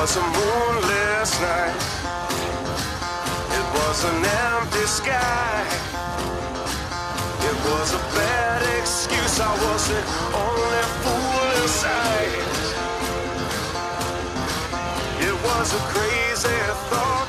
was a moonless night. It was an empty sky. It was a bad excuse. I was the only fool inside. It was a crazy thought.